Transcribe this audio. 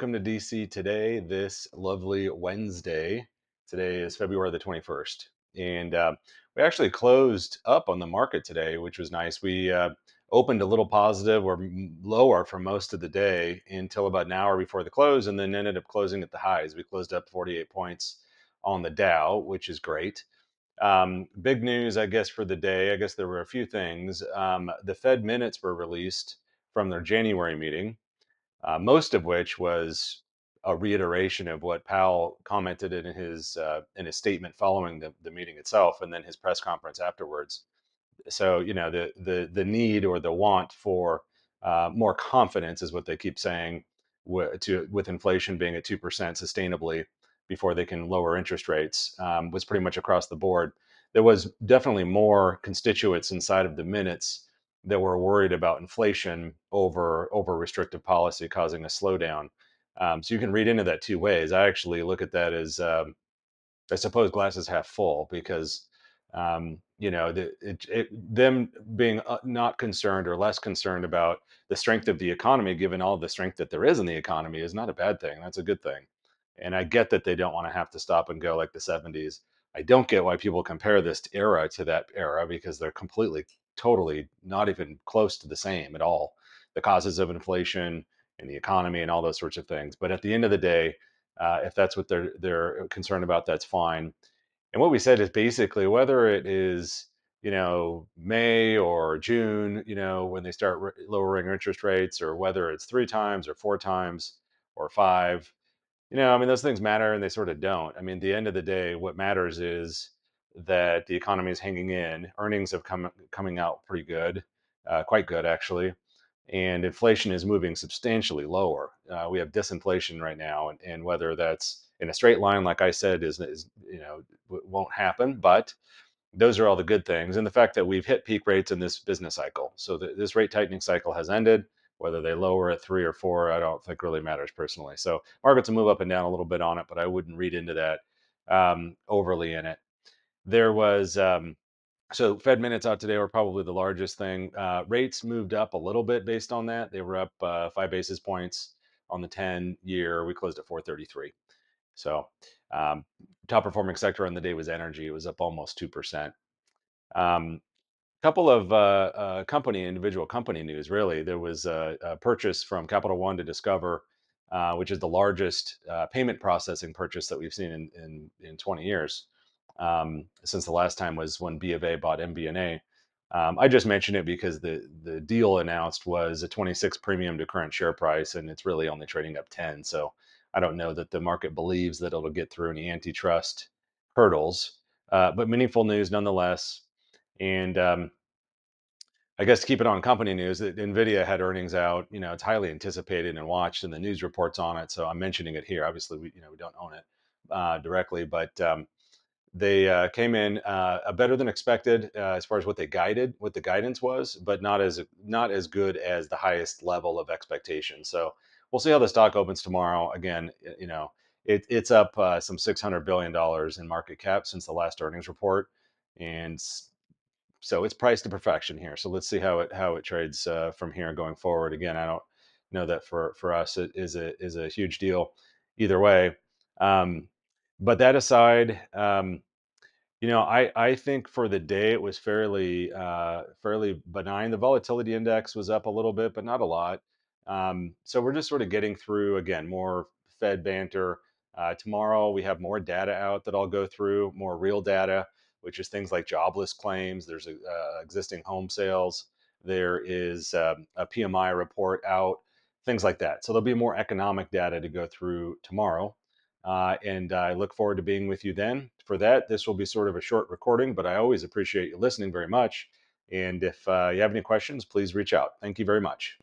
DC today, this lovely Wednesday. Today is February the 21st. And uh, we actually closed up on the market today, which was nice. We uh, opened a little positive or lower for most of the day until about an hour before the close, and then ended up closing at the highs. We closed up 48 points on the Dow, which is great. Um, big news, I guess, for the day. I guess there were a few things. Um, the Fed minutes were released from their January meeting, uh, most of which was a reiteration of what Powell commented in his uh, in his statement following the, the meeting itself, and then his press conference afterwards. So you know the the the need or the want for uh, more confidence is what they keep saying. to with inflation being at two percent sustainably, before they can lower interest rates um, was pretty much across the board. There was definitely more constituents inside of the minutes that were worried about inflation over over restrictive policy causing a slowdown. Um, so you can read into that two ways. I actually look at that as um, I suppose glasses half full because um, you know the, it, it, them being uh, not concerned or less concerned about the strength of the economy, given all the strength that there is in the economy, is not a bad thing. That's a good thing. And I get that they don't want to have to stop and go like the 70s. I don't get why people compare this era to that era because they're completely, totally not even close to the same at all. The causes of inflation and the economy and all those sorts of things. But at the end of the day, uh, if that's what they're they're concerned about, that's fine. And what we said is basically whether it is you know May or June, you know when they start re- lowering interest rates, or whether it's three times or four times or five, you know, I mean, those things matter and they sort of don't. I mean, at the end of the day, what matters is that the economy is hanging in. Earnings have come coming out pretty good, uh, quite good actually, and inflation is moving substantially lower. Uh, we have disinflation right now, and, and, whether that's in a straight line, like I said, is, is you know won't happen. But those are all the good things, and the fact that we've hit peak rates in this business cycle. So the, this rate tightening cycle has ended whether they lower at three or four, I don't think really matters personally. So markets will move up and down a little bit on it, but I wouldn't read into that um, overly in it. There was um, so Fed minutes out today were probably the largest thing. Uh, rates moved up a little bit based on that. They were up uh, five basis points on the 10 year. We closed at 433. So um, top performing sector on the day was energy. It was up almost 2%. Um, couple of uh, uh, company, individual company news. Really, there was a, a purchase from Capital One to Discover, uh, which is the largest uh, payment processing purchase that we've seen in in, in 20 years. Um, since the last time was when B of A bought MBNA. Um, I just mentioned it because the the deal announced was a 26 premium to current share price, and it's really only trading up 10. So I don't know that the market believes that it'll get through any antitrust hurdles, uh, but meaningful news nonetheless. And um, I guess to keep it on company news, that Nvidia had earnings out. You know, it's highly anticipated and watched, and the news reports on it. So I'm mentioning it here. Obviously, we you know we don't own it uh, directly, but um, they uh, came in uh, better than expected uh, as far as what they guided, what the guidance was, but not as not as good as the highest level of expectation. So we'll see how the stock opens tomorrow. Again, you know, it, it's up uh, some 600 billion dollars in market cap since the last earnings report, and so it's priced to perfection here. So let's see how it how it trades uh, from here going forward. Again, I don't know that for for us it is a is a huge deal either way. Um, but that aside, um, you know, I I think for the day it was fairly uh, fairly benign. The volatility index was up a little bit, but not a lot. Um, so we're just sort of getting through again more Fed banter. Uh, tomorrow we have more data out that I'll go through, more real data which is things like jobless claims. There's a, uh, existing home sales. There is um, a PMI report out, things like that. So there'll be more economic data to go through tomorrow. Uh, and I look forward to being with you then. For that, this will be sort of a short recording, but I always appreciate you listening very much. And if uh, you have any questions, please reach out. Thank you very much.